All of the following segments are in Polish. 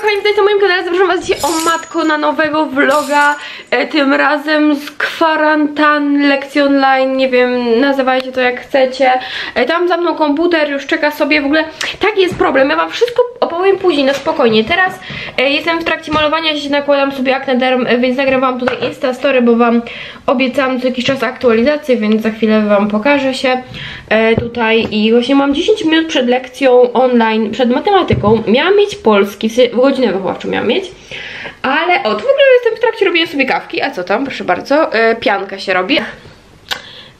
kochani, witajcie na moim kanale, zapraszam was dzisiaj o matko na nowego vloga e, Tym razem z kwarantan, lekcji online, nie wiem, nazywajcie to jak chcecie. E, Tam za mną komputer już czeka sobie, w ogóle taki jest problem, ja wam wszystko opowiem później, na spokojnie. Teraz e, jestem w trakcie malowania, się nakładam sobie akne derm, e, więc nagrywam tutaj insta story, bo wam obiecałam co jakiś czas aktualizację, więc za chwilę wam pokażę się e, tutaj. I właśnie mam 10 minut przed lekcją online, przed matematyką, miałam mieć polski, w godzinę wychowawczą miałam mieć, ale o, tu w ogóle jestem w trakcie robienia sobie kawki, a co tam, proszę bardzo, pianka się robi.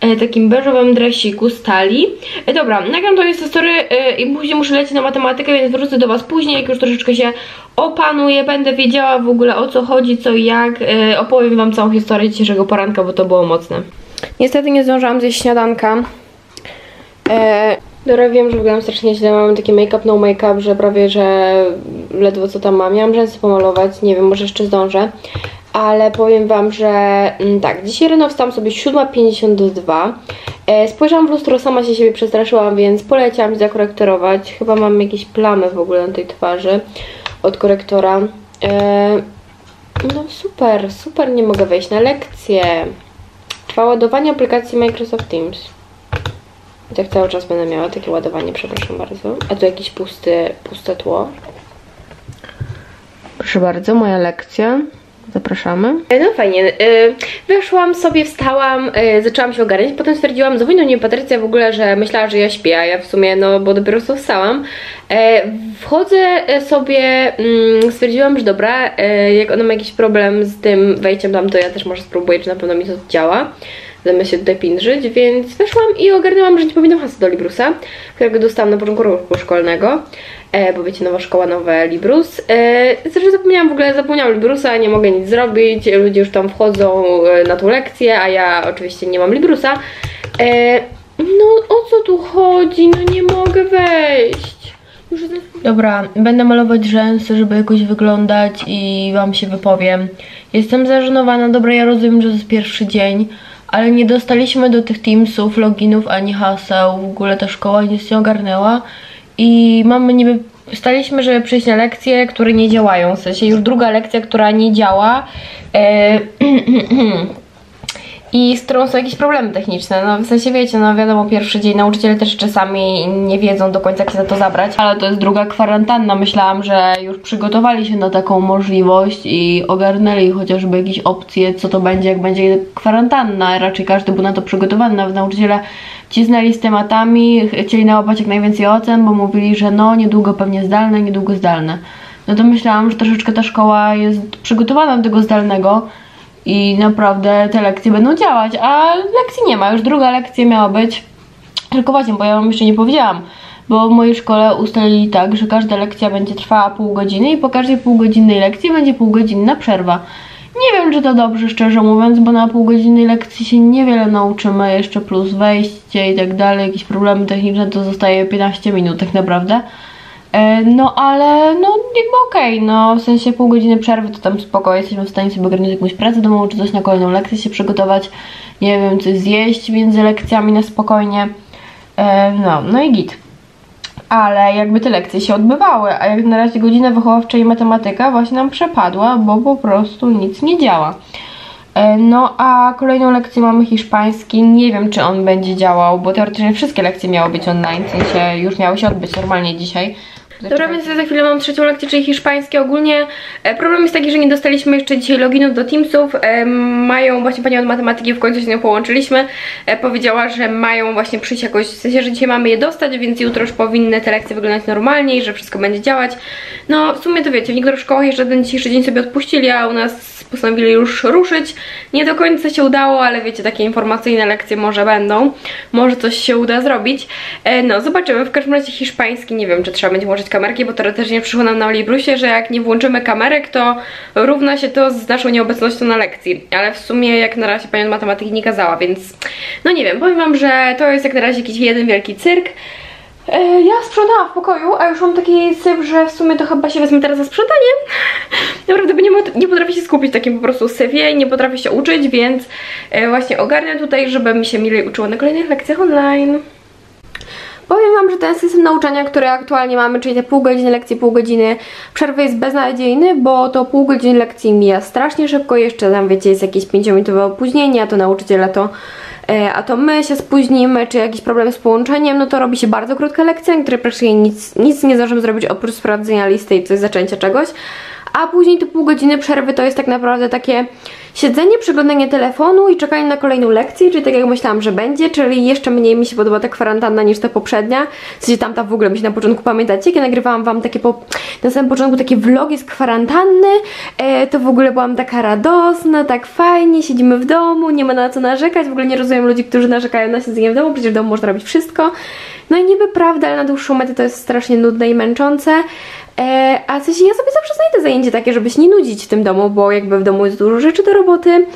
E, takim beżowym dresiku stali. E, dobra, nagram to jest story e, i później muszę lecieć na matematykę, więc wrócę do was później, jak już troszeczkę się opanuję, będę wiedziała w ogóle o co chodzi, co i jak. Opowiem wam całą historię dzisiejszego poranka, bo to było mocne. Niestety nie zdążyłam zjeść śniadanka. E, Dobra, wiem, że wyglądam strasznie źle, mam taki make-up, no make-up, że prawie, że ledwo co tam mam. Miałam rzęsy pomalować, nie wiem, może jeszcze zdążę. Ale powiem wam, że mm, tak, dzisiaj rano wstałam sobie 7.52. E, spojrzałam w lustro, sama się siebie przestraszyłam, więc poleciałam zakorektorować. Chyba mam jakieś plamy w ogóle na tej twarzy od korektora. E, no super, super, nie mogę wejść na lekcję. Trwa ładowanie aplikacji Microsoft Teams. Tak cały czas będę miała takie ładowanie, przepraszam bardzo. A tu jakieś pusty, puste tło. Proszę bardzo, moja lekcja. Zapraszamy. No fajnie. y, Wyszłam sobie, wstałam, y, zaczęłam się ogarniać, potem stwierdziłam, dzwoniła mnie Patrycja w ogóle, że myślała, że ja śpię, a ja w sumie, no bo dopiero co wstałam. E, Wchodzę e, sobie, mm, stwierdziłam, że dobra, e, jak ona ma jakiś problem z tym wejściem tam, to ja też może spróbuję, czy na pewno mi to działa zamiast się tutaj pindrzyć, więc weszłam i ogarnęłam, że nie powinnam hasła do Librusa, którego dostałam na początku roku szkolnego, e, bo wiecie, nowa szkoła, nowe Librus. E, zresztą zapomniałam w ogóle, zapomniałam Librusa, nie mogę nic zrobić, ludzie już tam wchodzą e, na tą lekcję, a ja oczywiście nie mam Librusa. E, no o co tu chodzi? No nie mogę wejść. Dobra, będę malować rzęsy, żeby jakoś wyglądać i wam się wypowiem. Jestem zażenowana, dobra, ja rozumiem, że to jest pierwszy dzień, ale nie dostaliśmy do tych Teamsów loginów ani haseł, w ogóle ta szkoła nic nie ogarnęła. I mamy niby, staliśmy, żeby przyjść na lekcje, które nie działają, w sensie już druga lekcja, która nie działa e, i z którą są jakieś problemy techniczne, no w sensie wiecie, no wiadomo, pierwszy dzień nauczyciele też czasami nie wiedzą do końca jak się za to zabrać, ale to jest druga kwarantanna, myślałam, że już przygotowali się na taką możliwość i ogarnęli chociażby jakieś opcje, co to będzie, jak będzie kwarantanna, raczej każdy był na to przygotowany, nawet nauczyciele cisnęli z tematami, chcieli nałapać jak najwięcej ocen, bo mówili, że no niedługo pewnie zdalne, niedługo zdalne. No to myślałam, że troszeczkę ta szkoła jest przygotowana do tego zdalnego, i naprawdę te lekcje będą działać, a lekcji nie ma, już druga lekcja miała być, tylko właśnie, bo ja wam jeszcze nie powiedziałam, bo w mojej szkole ustalili tak, że każda lekcja będzie trwała pół godziny i po każdej półgodzinnej lekcji będzie półgodzinna przerwa. Nie wiem, czy to dobrze, szczerze mówiąc, bo na półgodzinnej lekcji się niewiele nauczymy, jeszcze plus wejście i tak dalej, jakieś problemy techniczne, to zostaje 15 minut tak naprawdę. E, No ale no jakby okej, no w sensie pół godziny przerwy to tam spoko, jesteśmy w stanie sobie ogarnąć jakąś pracę domową, czy coś na kolejną lekcję się przygotować, nie wiem, coś zjeść między lekcjami na spokojnie, E, no, no i git. Ale jakby te lekcje się odbywały, a jak na razie godzina wychowawcza i matematyka właśnie nam przepadła, bo po prostu nic nie działa. E, No a kolejną lekcję mamy hiszpański, nie wiem czy on będzie działał, bo teoretycznie wszystkie lekcje miały być online, w sensie już miały się odbyć normalnie dzisiaj. Dobra, więc ja za chwilę mam trzecią lekcję, czyli hiszpański. Ogólnie e, problem jest taki, że nie dostaliśmy jeszcze dzisiaj loginów do Teamsów. E, mają właśnie panią od matematyki, w końcu się nią połączyliśmy. E, powiedziała, że mają właśnie przyjść jakoś, w sensie, że dzisiaj mamy je dostać, więc jutro już powinny te lekcje wyglądać normalnie i że wszystko będzie działać. No, w sumie to wiecie, w niektórych szkołach jeszcze ten dzisiejszy dzień sobie odpuścili, a u nas postanowili już ruszyć. Nie do końca się udało, ale wiecie, takie informacyjne lekcje może będą. Może coś się uda zrobić. No, zobaczymy. W każdym razie hiszpański, nie wiem, czy trzeba będzie włożyć kamerki, bo teoretycznie przyszło nam na Librusie, że jak nie włączymy kamerek, to równa się to z naszą nieobecnością na lekcji. Ale w sumie jak na razie pani od matematyki nie kazała, więc no nie wiem, powiem wam, że to jest jak na razie jakiś jeden wielki cyrk. E, Ja sprzątałam w pokoju, a już mam taki syf, że w sumie to chyba się wezmę teraz za sprzątanie. Naprawdę bo nie, nie potrafię się skupić w takim po prostu syfie, nie potrafię się uczyć, więc e, właśnie ogarniam tutaj, żeby mi się milej uczyło na kolejnych lekcjach online. Powiem Wam, że ten system nauczania, który aktualnie mamy, czyli te pół godziny lekcji, pół godziny przerwy jest beznadziejny, bo to pół godziny lekcji mija strasznie szybko, jeszcze tam wiecie, jest jakieś 5-minutowe opóźnienie, a to nauczyciela to e, a to my się spóźnimy, czy jakiś problem z połączeniem, no to robi się bardzo krótka lekcja, na której praktycznie nic, nic nie zdążymy zrobić oprócz sprawdzenia listy i coś zaczęcia czegoś. A później te pół godziny przerwy to jest tak naprawdę takie siedzenie, przeglądanie telefonu i czekanie na kolejną lekcję, czyli tak jak myślałam, że będzie, czyli jeszcze mniej mi się podoba ta kwarantanna niż ta poprzednia. W sensie tamta w ogóle mi się na początku pamiętacie, kiedy nagrywałam wam takie po, na samym początku takie vlogi z kwarantanny, e, to w ogóle byłam taka radosna, tak fajnie, siedzimy w domu, nie ma na co narzekać, w ogóle nie rozumiem ludzi, którzy narzekają na siedzenie w domu, przecież w domu można robić wszystko. No i niby prawda, ale na dłuższą metę to jest strasznie nudne i męczące. E, a coś ja sobie zawsze znajdę zajęcie takie, żeby się nie nudzić w tym domu, bo jakby w domu jest dużo rzeczy do roboty.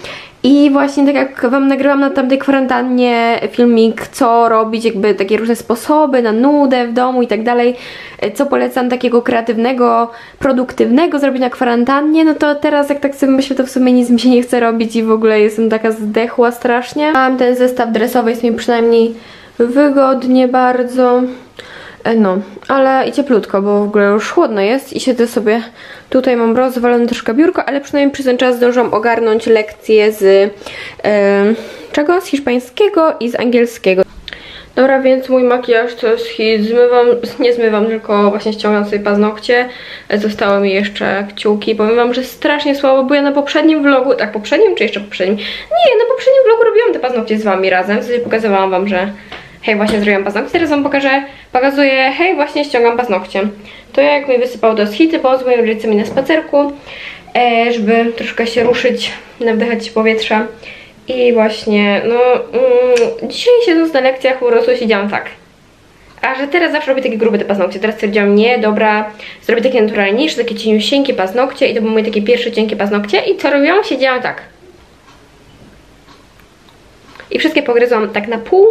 I właśnie tak jak Wam nagrywam na tamtej kwarantannie filmik, co robić, jakby takie różne sposoby na nudę w domu i tak dalej, e, co polecam takiego kreatywnego, produktywnego zrobić na kwarantannie, no to teraz jak tak sobie myślę, to w sumie nic mi się nie chce robić i w ogóle jestem taka zdechła strasznie. Mam ten zestaw dresowy, jest mi przynajmniej wygodnie bardzo. E, no, ale i cieplutko, bo w ogóle już chłodno jest i siedzę sobie, tutaj mam rozwalone troszkę biurko, ale przynajmniej przez ten czas zdążyłam ogarnąć lekcje z e, czego? Z hiszpańskiego i z angielskiego. Dobra, więc mój makijaż to zmywam, nie zmywam, tylko właśnie ściągam sobie paznokcie. E, zostały mi jeszcze kciuki, powiem wam, że strasznie słabo, bo ja na poprzednim vlogu, tak poprzednim czy jeszcze poprzednim? Nie, na poprzednim vlogu robiłam te paznokcie z wami razem, w pokazywałam wam, że hej, właśnie zrobiłam paznokcie, teraz wam pokażę, pokazuję, hej, właśnie ściągam paznokcie. To jak mi wysypał do hity, bo z moimi rodzicami na spacerku, e, żeby troszkę się ruszyć, nawdychać powietrza. I właśnie, no, mm, dzisiaj siedząc na lekcjach po prostu siedziałam tak. A że teraz zawsze robię takie grube te paznokcie. Teraz stwierdziłam, nie, dobra, zrobię takie naturalniejsze, takie cieniusieńkie paznokcie i to były moje takie pierwsze cienkie paznokcie. I co robiłam? Siedziałam tak. I wszystkie pogryzłam tak na pół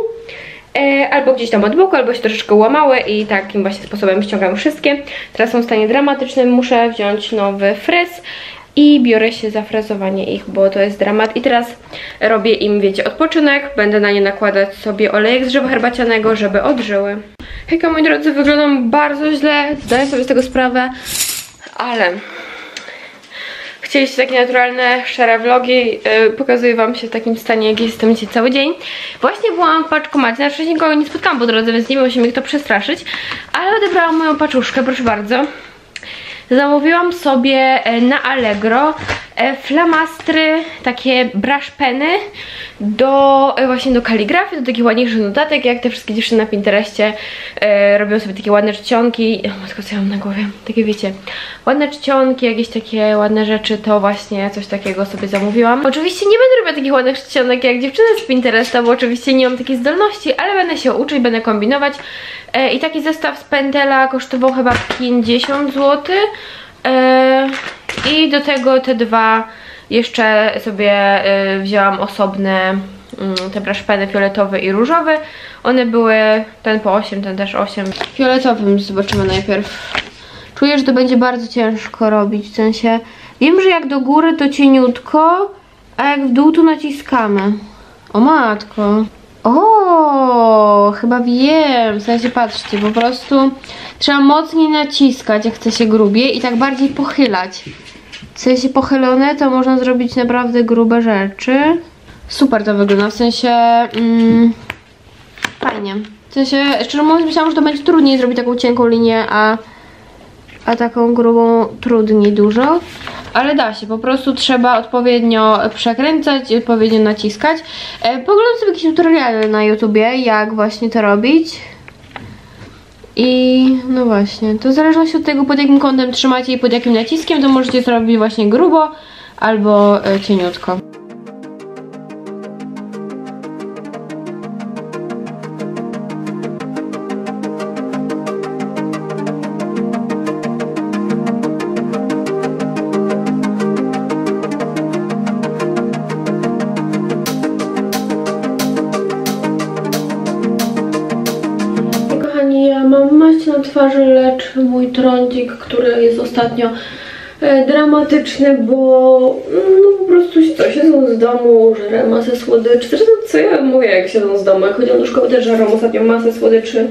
albo gdzieś tam od boku, albo się troszeczkę łamały i takim właśnie sposobem ściągam wszystkie. Teraz są w stanie dramatycznym, muszę wziąć nowy frez i biorę się za frezowanie ich, bo to jest dramat. I teraz robię im, wiecie, odpoczynek, będę na nie nakładać sobie olejek z drzewa herbacianego, żeby odżyły. Hejka moi drodzy, wyglądam bardzo źle, zdaję sobie z tego sprawę, ale chcieliście takie naturalne, szare vlogi, yy, pokazuję wam się w takim stanie, jak jestem dzisiaj cały dzień. Właśnie byłam w paczkomacie, na szczęście nikogo nie spotkałam po drodze, więc nie miał się kto przestraszyć, ale odebrałam moją paczuszkę, proszę bardzo. Zamówiłam sobie e, na Allegro flamastry, takie brush peny do e, właśnie do kaligrafii, do takich ładniejszych notatek, jak te wszystkie dziewczyny na Pinterestie e, robią sobie takie ładne czcionki, matko co ja mam na głowie, takie wiecie, ładne czcionki, jakieś takie ładne rzeczy, to właśnie coś takiego sobie zamówiłam. Oczywiście nie będę robić takich ładnych czcionek jak dziewczyny z Pinteresta, bo oczywiście nie mam takiej zdolności, ale będę się uczyć, będę kombinować. E, i taki zestaw z Pentela kosztował chyba 50 zł e, i do tego te dwa jeszcze sobie y, wzięłam osobne y, te braszpeny fioletowy i różowy. One były ten po 8, ten też 8. Fioletowym zobaczymy najpierw. Czuję, że to będzie bardzo ciężko robić, w sensie wiem, że jak do góry to cieniutko, a jak w dół to naciskamy. O matko. O, chyba wiem. W sensie patrzcie, po prostu trzeba mocniej naciskać, jak chce się grubie i tak bardziej pochylać. W sensie pochylone to można zrobić naprawdę grube rzeczy. Super to wygląda, w sensie mm, fajnie. W sensie, szczerze mówiąc myślałam, że to będzie trudniej zrobić taką cienką linię, a, a taką grubą trudniej dużo. Ale da się, po prostu trzeba odpowiednio przekręcać odpowiednio naciskać. E, poglądam sobie jakieś tutoriale na YouTubie, jak właśnie to robić. I no właśnie, to w zależności od tego pod jakim kątem trzymacie i pod jakim naciskiem, to możecie zrobić właśnie grubo albo e, cieniutko. Ostatnio e, dramatyczny, bo no po prostu co, siedzą z domu, żerę masę słodyczy. Zresztą co ja mówię, jak siedzą z domu, jak chodzą do szkoły, też żerą ostatnio masę słodyczy.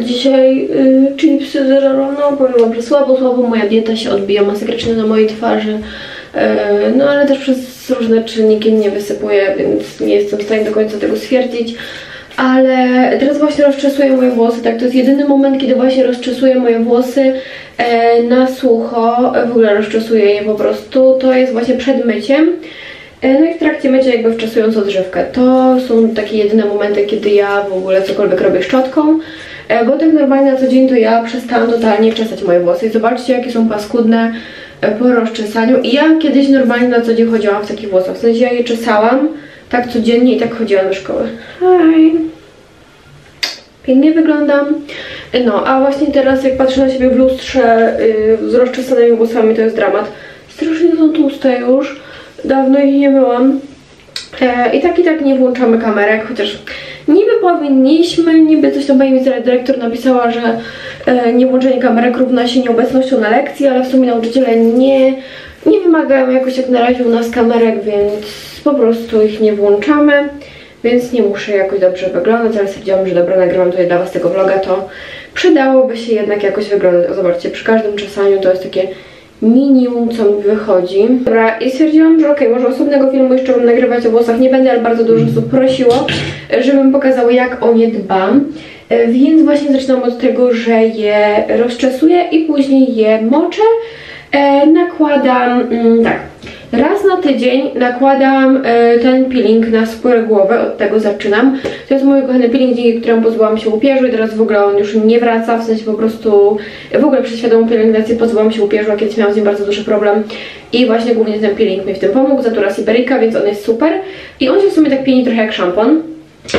Dzisiaj y, chipsy z no powiem wam, że słabo, słabo moja dieta się odbija masakrycznie na mojej twarzy. E, no ale też przez różne czynniki nie wysypuję, więc nie jestem w stanie do końca tego stwierdzić. Ale teraz właśnie rozczesuję moje włosy, tak, to jest jedyny moment, kiedy właśnie rozczesuję moje włosy e, na sucho, w ogóle rozczesuję je po prostu, to jest właśnie przed myciem. E, no i w trakcie mycia jakby wczesując odżywkę. To są takie jedyne momenty, kiedy ja w ogóle cokolwiek robię szczotką. E, bo tak normalnie na co dzień to ja przestałam totalnie czesać moje włosy. I zobaczcie jakie są paskudne e, po rozczesaniu. I ja kiedyś normalnie na co dzień chodziłam w takich włosach. W sensie ja je czesałam tak codziennie i tak chodziłam do szkoły. Hi. Pięknie wyglądam. No, a właśnie teraz jak patrzę na siebie w lustrze yy, z rozczesanymi włosami, to jest dramat. Strasznie są tłuste już. Dawno ich nie byłam. E, I tak i tak nie włączamy kamerek, chociaż niby powinniśmy, niby coś tam pani dyrektor napisała, że e, niewłączenie kamerek równa się nieobecnością na lekcji, ale w sumie nauczyciele nie, nie wymagają jakoś jak na razie u nas kamerek, więc po prostu ich nie włączamy, więc nie muszę jakoś dobrze wyglądać, ale stwierdziłam, że dobra, nagrywam tutaj dla Was tego vloga, to przydałoby się jednak jakoś wyglądać. O, zobaczcie, przy każdym czasaniu to jest takie minimum, co mi wychodzi. Dobra, i stwierdziłam, że okej, okay, może osobnego filmu jeszcze bym nagrywać o włosach nie będę, ale bardzo dużo osób prosiło, żebym pokazała, jak o nie dbam. E, więc właśnie zaczynam od tego, że je rozczesuję i później je moczę. E, nakładam, mm, tak, Raz na tydzień nakładam e, ten peeling na skórę głowy, od tego zaczynam. To jest mój kochany peeling, dzięki któremu pozbyłam się upierzu i teraz w ogóle on już nie wraca, w sensie po prostu w ogóle przez świadomą pielęgnację pozbyłam się upierzu, a kiedyś miałam z nim bardzo duży problem i właśnie głównie ten peeling mi w tym pomógł, Zatura Siberica, więc on jest super i on się w sumie tak pieni trochę jak szampon.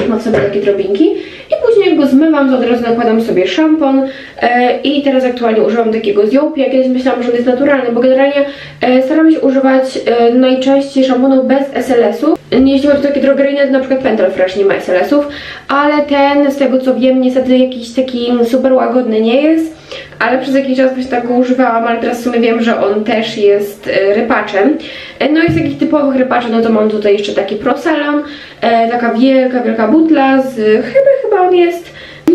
Mam sobie takie drobinki i później jak go zmywam, to od razu nakładam sobie szampon e, i teraz aktualnie używam takiego z. Ja kiedyś myślałam, że on jest naturalny, bo generalnie e, staram się używać e, najczęściej szamponu bez SLS-ów. Jeśli chodzi o takie drogeryjne, to na przykład Pentel Fresh nie ma SLS-ów, ale ten, z tego co wiem, niestety jakiś taki super łagodny nie jest ale przez jakiś czas właśnie tak go używałam, ale teraz w sumie wiem, że on też jest rypaczem. No i z takich typowych rypaczy, no to mam tutaj jeszcze taki Prosalon, e, taka wielka, wielka butla z, chyba, on jest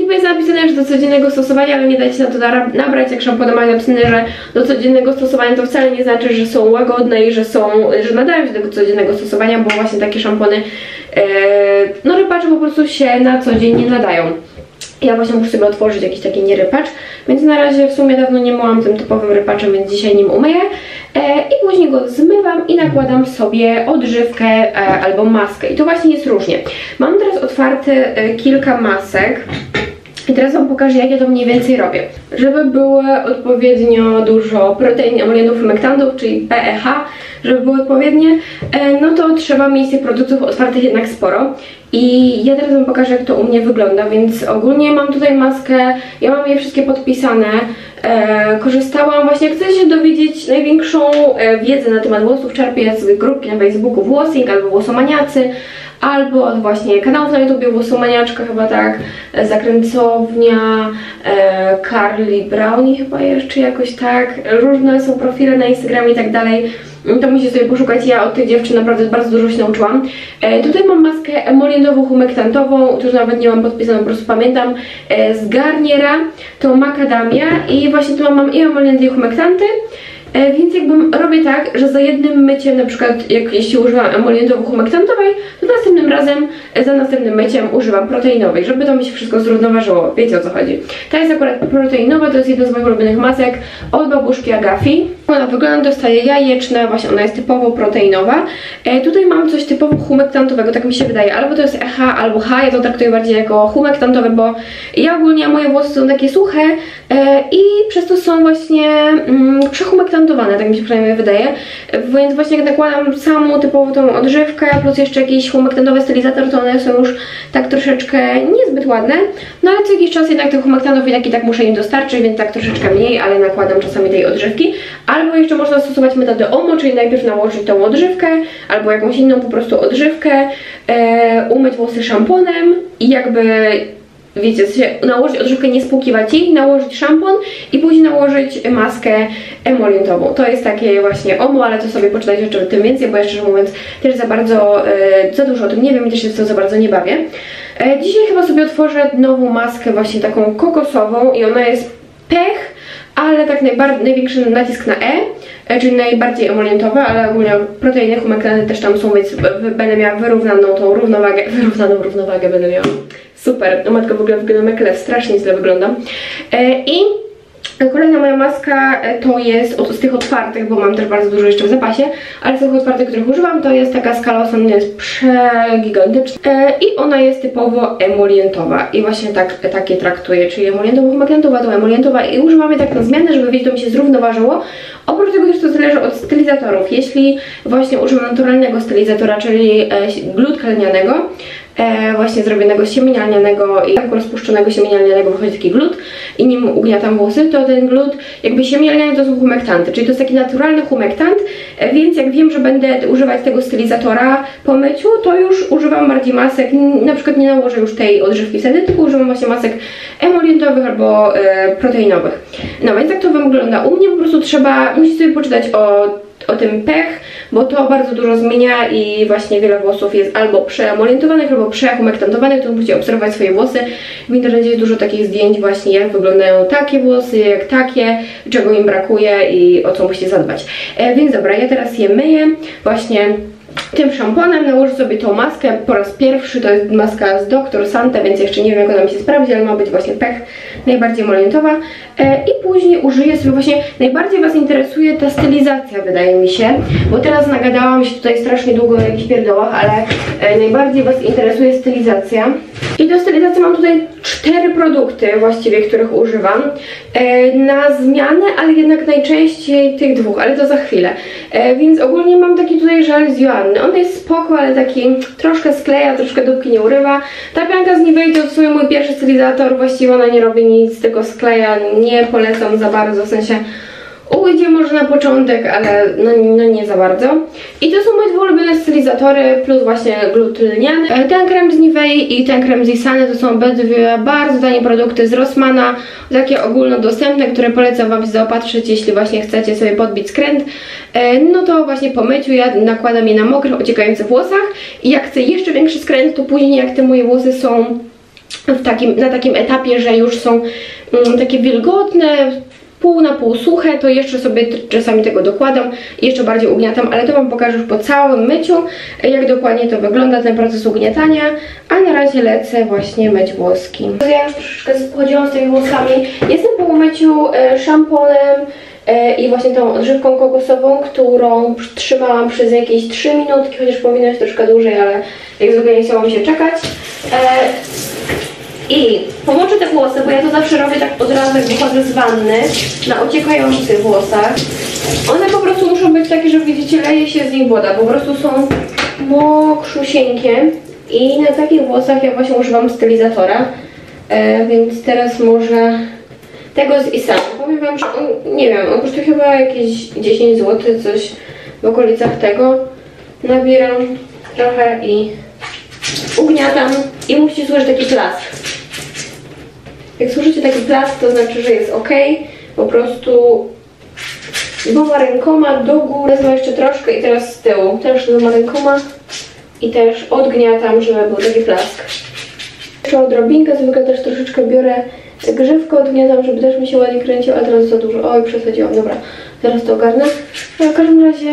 niby jest napisane, że do codziennego stosowania, ale nie dajcie się na to nabrać, jak szampony mają napisane, że do codziennego stosowania to wcale nie znaczy, że są łagodne i że są, że nadają się do codziennego stosowania, bo właśnie takie szampony, e, no rypacze po prostu się na co dzień nie nadają. Ja właśnie muszę sobie otworzyć jakiś taki nierypacz, więc na razie w sumie dawno nie myłam tym typowym rypaczem, więc dzisiaj nim umyję. E, I później go zmywam i nakładam sobie odżywkę e, albo maskę. I to właśnie jest różnie. Mam teraz otwarte e, kilka masek. I teraz Wam pokażę, jak ja to mniej więcej robię. Żeby było odpowiednio dużo protein, amolianów, mektantów, czyli PEH, żeby było odpowiednie, e, no to trzeba mieć tych produktów otwartych jednak sporo. I ja teraz Wam pokażę, jak to u mnie wygląda, więc ogólnie mam tutaj maskę, ja mam je wszystkie podpisane. E, korzystałam właśnie, chcecie się dowiedzieć największą e, wiedzę na temat włosów, czerpię z grupki na Facebooku Włosing albo Włosomaniacy albo od właśnie kanałów na YouTubie, Włosomaniaczka chyba tak, e, Zakręcownia, e, Carly Brownie chyba jeszcze jakoś tak, różne są profile na Instagramie i tak dalej, to musicie sobie poszukać, ja od tych dziewczyn naprawdę bardzo dużo się nauczyłam. E, tutaj mam maskę emolientową, humektantową, to już nawet nie mam podpisaną, po prostu pamiętam, e, z Garniera, to makadamia i właśnie tu mam i emolienty i humektanty. E, więc jakbym robię tak, że za jednym myciem, na przykład jak jeśli używam emolientowo-humektantowej, to następnym razem e, za następnym myciem używam proteinowej, żeby to mi się wszystko zrównoważyło. Wiecie o co chodzi. Ta jest akurat proteinowa, to jest jedna z moich ulubionych masek od babuszki Agafi. Ona wygląda, dostaje jajeczna, właśnie ona jest typowo proteinowa. E, tutaj mam coś typowo humektantowego, tak mi się wydaje. Albo to jest EH, albo H, ja to traktuję bardziej jako humektantowe, bo ja ogólnie moje włosy są takie suche e, i przez to są właśnie mm, przehumektantowane, tak mi się przynajmniej wydaje. Więc właśnie jak nakładam samą typową tą odżywkę, plus jeszcze jakiś humektantowy stylizator, to one są już tak troszeczkę niezbyt ładne. No ale co jakiś czas jednak tych humektantów i tak i tak muszę im dostarczyć, więc tak troszeczkę mniej, ale nakładam czasami tej odżywki. Albo jeszcze można stosować metodę OMO, czyli najpierw nałożyć tą odżywkę, albo jakąś inną po prostu odżywkę, e, umyć włosy szamponem i jakby wiecie, nałożyć odżywkę, nie spłukiwać jej, nałożyć szampon i później nałożyć maskę emolientową. To jest takie właśnie OMO, ale to sobie poczytajcie o tym więcej, bo ja szczerze mówiąc też za bardzo, e, za dużo o tym nie wiem i też się z tym za bardzo nie bawię. E, dzisiaj chyba sobie otworzę nową maskę, właśnie taką kokosową i ona jest pech, ale tak największy nacisk na E, e, czyli najbardziej emolientowa, ale ogólnie proteiny humektanty też tam są, więc będę miała wyrównaną tą równowagę, wyrównaną równowagę będę miała. Super, o matko w ogóle jak lew, strasznie źle wyglądam. E, I Kolejna moja maska e, to jest od, z tych otwartych, bo mam też bardzo dużo jeszcze w zapasie, ale z tych otwartych, których używam, to jest taka skala ona jest przegigantyczna e, i ona jest typowo emolientowa i właśnie tak, takie traktuję, czyli emolientowa, humektantowa to emolientowa i używam jej tak na zmianę, żeby wiecie, to mi się zrównoważyło. Oprócz tego też to zależy od stylizatorów. Jeśli właśnie używam naturalnego stylizatora, czyli e, glut lnianego, e, właśnie zrobionego z siemienia lnianego i tak rozpuszczonego siemienia lnianego wychodzi taki glut i nim ugniatam włosy, to ten glut, jakby siemię lniane to są humektanty, czyli to jest taki naturalny humektant, e, więc jak wiem, że będę używać tego stylizatora po myciu, to już używam bardziej masek, na przykład nie nałożę już tej odżywki wtedy, tylko używam właśnie masek emolientowych albo e, proteinowych. No więc tak to wygląda u mnie, po prostu trzeba, musicie sobie poczytać o o tym pech, bo to bardzo dużo zmienia i właśnie wiele włosów jest albo przeemolientowanych, albo przehumektantowanych, to musicie obserwować swoje włosy. W internecie jest dużo takich zdjęć właśnie, jak wyglądają takie włosy, jak takie, czego im brakuje i o co musicie zadbać. E, więc dobra, ja teraz je myję właśnie tym szamponem, nałożę sobie tą maskę. Po raz pierwszy, to jest maska z Dr. Sante, więc jeszcze nie wiem jak ona mi się sprawdzi, ale ma być właśnie pech najbardziej emolientowa e, i później użyję sobie właśnie, najbardziej Was interesuje ta stylizacja wydaje mi się, bo teraz nagadałam się tutaj strasznie długo o jakichś pierdołach, ale e, najbardziej Was interesuje stylizacja. I do stylizacji mam tutaj cztery produkty właściwie, których używam. E, na zmianę, ale jednak najczęściej tych dwóch, ale to za chwilę, więc ogólnie mam taki tutaj żel z Joanny, on jest spoko, ale taki troszkę skleja, troszkę dupki nie urywa, ta pianka z Nivea to w sumie mój pierwszy stylizator, właściwie ona nie robi nic, tylko skleja, nie polecam za bardzo, w sensie ujdzie może na początek, ale no, no nie za bardzo. I to są moje dwa ulubione stylizatory, plus właśnie glut lniany. E, Ten krem z Nivei i ten krem z Isany to są obydwie bardzo tanie produkty z Rossmana, takie ogólnodostępne, które polecam Wam zaopatrzyć, jeśli właśnie chcecie sobie podbić skręt. E, No to właśnie po myciu ja nakładam je na mokrych, ociekających włosach i jak chcę jeszcze większy skręt, to później jak te moje włosy są takim, na takim etapie, że już są mm, takie wilgotne, pół na pół suche, to jeszcze sobie czasami tego dokładam jeszcze bardziej ugniatam, ale to Wam pokażę już po całym myciu, jak dokładnie to wygląda, ten proces ugniatania, a na razie lecę właśnie myć włoski. Ja już troszeczkę pochodziłam z tymi włoskami, jestem po umyciu e, szamponem, e, i właśnie tą odżywką kokosową, którą trzymałam przez jakieś 3 minutki, chociaż powinno być troszkę dłużej, ale jak zwykle nie chciało mi się czekać. I pomoczę te włosy, bo ja to zawsze robię tak od razu, jak wychodzę z wanny, na ociekających włosach. One po prostu muszą być takie, że widzicie, leje się z nich woda, po prostu są mokrzusieńkie. I na takich włosach ja właśnie używam stylizatora, e, więc teraz może tego z Isanu. Powiem wam, że on, nie wiem, on kosztuje chyba jakieś 10 zł, coś w okolicach tego. Nabieram trochę i ugniatam i musicie słyszeć taki plask. Jak słyszycie taki plask, to znaczy, że jest ok. Po prostu dwoma rękoma do góry, wezmę jeszcze troszkę i teraz z tyłu. Też dwoma rękoma i też odgniatam, żeby był taki plask. Jeszcze odrobinkę, zwykle też troszeczkę biorę grzywkę, odgniatam, żeby też mi się ładnie kręcił, a teraz za dużo. Oj, przesadziłam, dobra, teraz to ogarnę. No, w każdym razie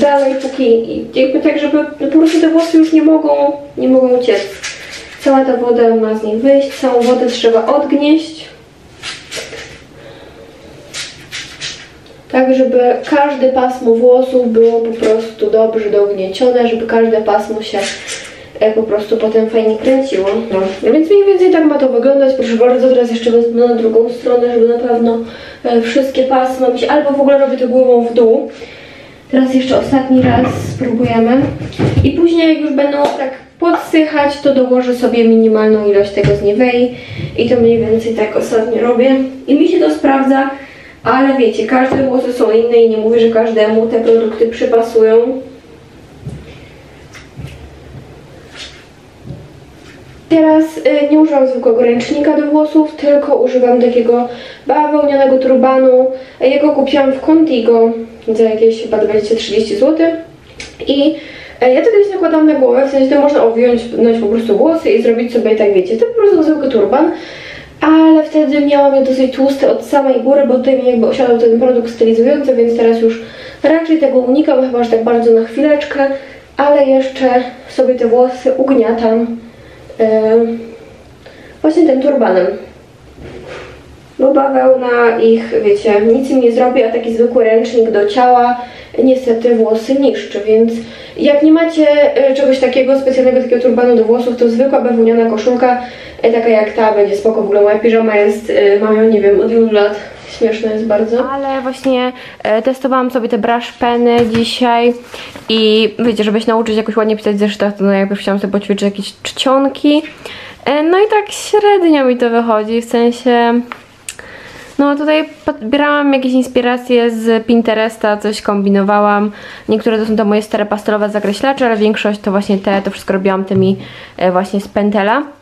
dalej, póki jakby tak, żeby po prostu te włosy już nie mogą, nie mogą uciec. Cała ta woda ma z nich wyjść, całą wodę trzeba odgnieść. Tak, żeby każde pasmo włosów było po prostu dobrze dogniecione, żeby każde pasmo się e, po prostu potem fajnie kręciło. No. no więc mniej więcej tak ma to wyglądać. Proszę bardzo, teraz jeszcze wezmę na drugą stronę, żeby na pewno e, wszystkie pasma mi się, albo w ogóle robię to głową w dół. Teraz jeszcze ostatni raz spróbujemy. I później jak już będą tak podsychać, to dołożę sobie minimalną ilość tego z Nivei. I to mniej więcej tak ostatnio robię. I mi się to sprawdza, ale wiecie, każde włosy są inne i nie mówię, że każdemu te produkty przypasują. Teraz y, nie używam zwykłego ręcznika do włosów, tylko używam takiego bawełnianego turbanu. Jego kupiłam w Contigo za jakieś chyba 20-30 zł. I Ja to kiedyś nakładałam na głowę, w sensie to można objąć po prostu włosy i zrobić sobie tak, wiecie, to po prostu zwykły turban. Ale wtedy miałam je dosyć tłuste od samej góry, bo tutaj mi jakby osiadał ten produkt stylizujący, więc teraz już raczej tego unikam, chyba że tak bardzo na chwileczkę, ale jeszcze sobie te włosy ugniatam e, właśnie tym turbanem. Bo bawełna ich, wiecie, nic im nie zrobi, a taki zwykły ręcznik do ciała niestety włosy niszczy, więc jak nie macie e, czegoś takiego, specjalnego takiego turbanu do włosów, to zwykła bawełniana koszulka, e, taka jak ta, będzie spoko. W ogóle moja piżama jest, e, mam ją, nie wiem, od ilu lat. Śmieszne jest bardzo. Ale właśnie e, testowałam sobie te brush peny dzisiaj i wiecie, żeby się nauczyć jakoś ładnie pisać w zeszytach, to najpierw chciałam sobie poćwiczyć jakieś czcionki. E, no i tak średnio mi to wychodzi, w sensie... No tutaj podbierałam jakieś inspiracje z Pinteresta, coś kombinowałam. Niektóre to są to moje stare pastelowe zakreślacze, ale większość to właśnie te, to wszystko robiłam tymi e, właśnie z Pentela.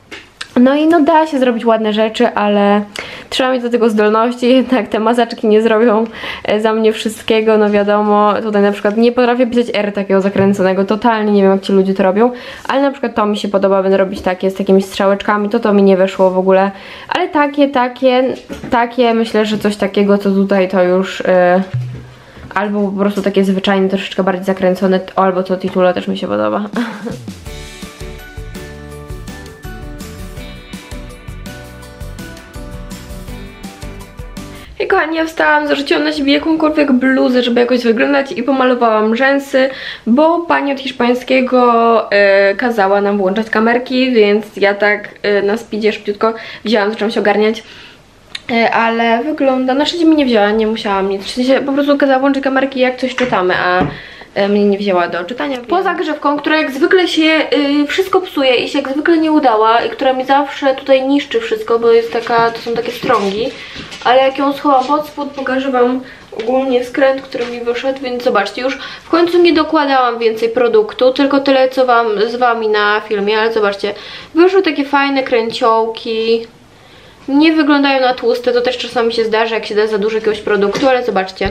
No i no da się zrobić ładne rzeczy, ale trzeba mieć do tego zdolności, jednak te mazaczki nie zrobią e, za mnie wszystkiego, no wiadomo, tutaj na przykład nie potrafię pisać R takiego zakręconego, totalnie nie wiem jak ci ludzie to robią, ale na przykład to mi się podoba, będę robić takie z takimi strzałeczkami, to to mi nie weszło w ogóle, ale takie, takie, takie, myślę, że coś takiego, co tutaj to już... e, Albo po prostu takie zwyczajne, troszeczkę bardziej zakręcone, albo to Titula też mi się podoba. I kochani, ja wstałam, zarzuciłam na siebie jakąkolwiek bluzę, żeby jakoś wyglądać i pomalowałam rzęsy, bo pani od hiszpańskiego e, kazała nam włączać kamerki, więc ja tak e, na speedzie szybciutko wzięłam, zaczęłam się ogarniać. E, ale wygląda, na szczęście mi nie wzięła, nie musiałam nic, w sensie po prostu kazała włączyć kamerki jak coś czytamy, a mnie nie wzięła do czytania. Poza grzewką, która jak zwykle się y, wszystko psuje i się jak zwykle nie udała i która mi zawsze tutaj niszczy wszystko, bo jest taka, to są takie strągi, ale jak ją schowam pod spód, pokażę Wam ogólnie skręt, który mi wyszedł, więc zobaczcie, już w końcu nie dokładałam więcej produktu, tylko tyle co Wam z Wami na filmie, ale zobaczcie, wyszły takie fajne kręciołki, nie wyglądają na tłuste, to też czasami się zdarza, jak się da za dużo jakiegoś produktu, ale zobaczcie.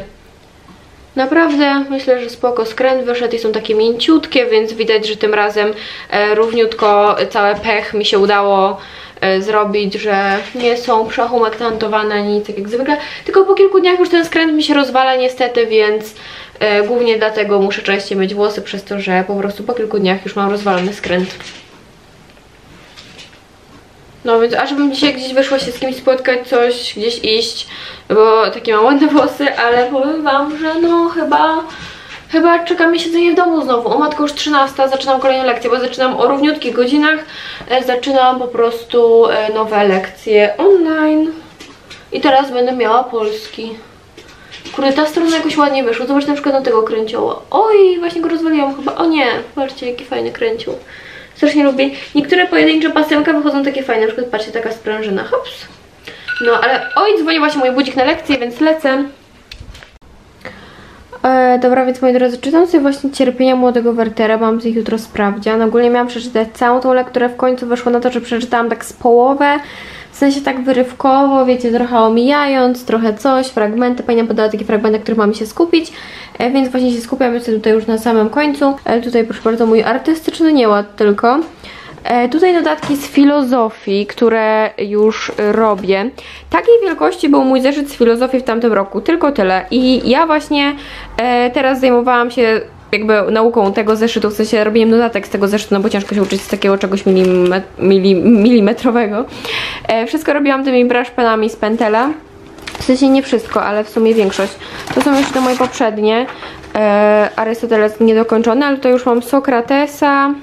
Naprawdę myślę, że spoko skręt wyszedł i są takie mięciutkie, więc widać, że tym razem e, równiutko cały pech mi się udało e, zrobić, że nie są przehumektantowane ani nic tak jak zwykle, tylko po kilku dniach już ten skręt mi się rozwala niestety, więc e, głównie dlatego muszę częściej myć włosy, przez to, że po prostu po kilku dniach już mam rozwalony skręt. No więc, a żebym dzisiaj gdzieś wyszła się z kimś spotkać, coś, gdzieś iść, bo takie mam ładne włosy, ale powiem wam, że no chyba, chyba czeka mi siedzenie w domu znowu. O matko, już 13, zaczynam kolejne lekcje, bo zaczynam o równiutkich godzinach, e, zaczynam po prostu e, nowe lekcje online i teraz będę miała polski. Kurde, ta strona jakoś ładnie wyszła. Zobacz na przykład na tego kręcioła. Oj, właśnie go rozwaliłam chyba. O nie, patrzcie, jaki fajny kręcił. Strasznie lubię. Niektóre pojedyncze pasemka wychodzą takie fajne. Na przykład patrzcie, taka sprężyna. Hops. No, ale oj, dzwoni właśnie mój budzik na lekcję, więc lecę. E, dobra, więc moi drodzy, czytam sobie właśnie Cierpienia Młodego Wertera, mam z ich jutro sprawdzian. Ogólnie miałam przeczytać całą tą lekturę, w końcu wyszło na to, że przeczytałam tak z połowę, w sensie tak wyrywkowo, wiecie, trochę omijając, trochę coś, fragmenty, pani nam podała takie fragmenty, których mamy się skupić, e, więc właśnie się skupiam jeszcze tutaj już na samym końcu. E, tutaj proszę bardzo mój artystyczny nieład tylko. E, tutaj dodatki z filozofii, które już robię. Takiej wielkości był mój zeszyt z filozofii w tamtym roku, tylko tyle. I ja właśnie teraz zajmowałam się jakby nauką tego zeszytu, w sensie robieniem notatek z tego zeszytu, no bo ciężko się uczyć z takiego czegoś milimet, mili, milimetrowego. E, wszystko robiłam tymi brush penami z Pentela. W sensie nie wszystko, ale w sumie większość. To są jeszcze te moje poprzednie. E, Arystoteles niedokończony, ale to już mam Sokratesa.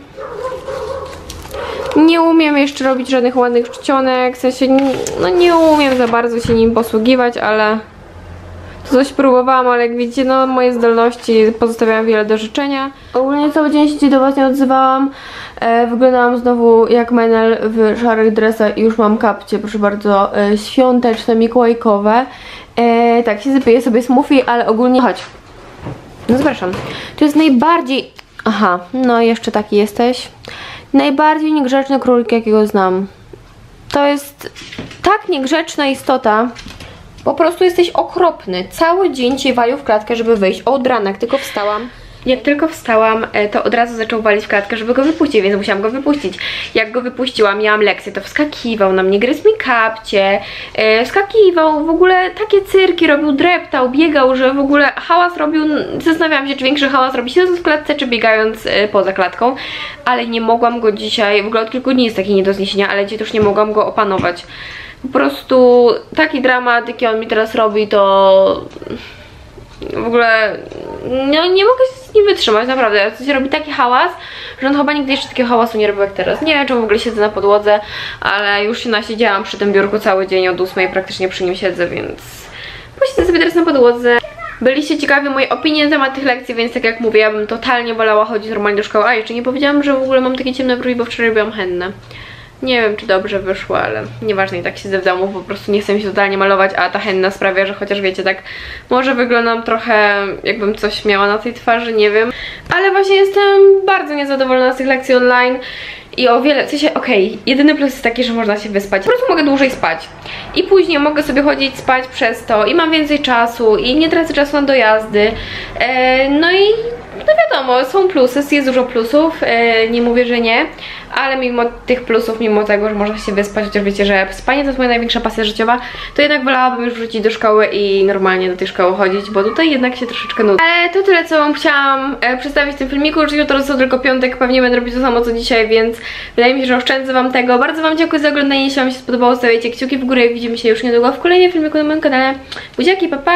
Nie umiem jeszcze robić żadnych ładnych czcionek, w sensie no nie umiem za bardzo się nim posługiwać, ale coś próbowałam, ale jak widzicie, no moje zdolności pozostawiają wiele do życzenia. Ogólnie cały dzień się do Was nie odzywałam. E, wyglądałam znowu jak menel w szarych dresach i już mam kapcie, proszę bardzo, e, świąteczne, mikołajkowe. E, tak, się zapiję sobie smoothie, ale ogólnie... Chodź. No zapraszam. To jest najbardziej... Aha, no jeszcze taki jesteś. Najbardziej niegrzeczny królik, jakiego znam. To jest tak niegrzeczna istota. Po prostu jesteś okropny. Cały dzień cię walił w klatkę, żeby wyjść. Od rana, jak tylko wstałam. Jak tylko wstałam, e, to od razu zaczął walić w klatkę, żeby go wypuścić, więc musiałam go wypuścić. Jak go wypuściłam, miałam lekcję, to wskakiwał na mnie, gryzł mi kapcie, e, wskakiwał, w ogóle takie cyrki robił, dreptał, biegał, że w ogóle hałas robił, zastanawiałam się, czy większy hałas robi siedząc w klatce, czy biegając e, poza klatką, ale nie mogłam go dzisiaj, w ogóle od kilku dni jest taki nie do zniesienia, ale dzisiaj już nie mogłam go opanować. Po prostu taki dramat, jaki on mi teraz robi, to w ogóle no, nie mogę z nim wytrzymać, naprawdę. Coś robi taki hałas, że on chyba nigdy jeszcze takiego hałasu nie robił jak teraz. Nie wiem, czy w ogóle siedzę na podłodze, ale już się nasiedziałam przy tym biurku cały dzień od 8 praktycznie przy nim siedzę, więc posiedzę sobie teraz na podłodze. Byliście ciekawi mojej opinii na temat tych lekcji, więc tak jak mówię, ja bym totalnie wolała chodzić normalnie do szkoły. A jeszcze nie powiedziałam, że w ogóle mam takie ciemne brwi, bo wczoraj robiłam hennę. Nie wiem, czy dobrze wyszło, ale nieważne, i tak siedzę w domu, po prostu nie chcę mi się totalnie malować, a ta henna sprawia, że chociaż wiecie, tak może wyglądam trochę jakbym coś miała na tej twarzy, nie wiem. Ale właśnie jestem bardzo niezadowolona z tych lekcji online i o wiele, w sensie, okej, okay, jedyny plus jest taki, że można się wyspać. Po prostu mogę dłużej spać. I później mogę sobie chodzić spać przez to i mam więcej czasu i nie tracę czasu na dojazdy. E, no i no wiadomo, są plusy, jest dużo plusów, e, nie mówię, że nie, ale mimo tych plusów, mimo tego, że można się wyspać, chociaż wiecie, że spanie to jest moja największa pasja życiowa, to jednak wolałabym już wrócić do szkoły i normalnie do tej szkoły chodzić, bo tutaj jednak się troszeczkę nudzi. Ale to tyle, co wam chciałam e, przedstawić w tym filmiku, już jutro to tylko piątek, pewnie będę robić to samo co dzisiaj, więc wydaje mi się, że oszczędzę wam tego. Bardzo wam dziękuję za oglądanie, jeśli wam się spodobało, stawiajcie kciuki w górę i widzimy się już niedługo w kolejnym filmiku na moim kanale. Buziaki, pa pa!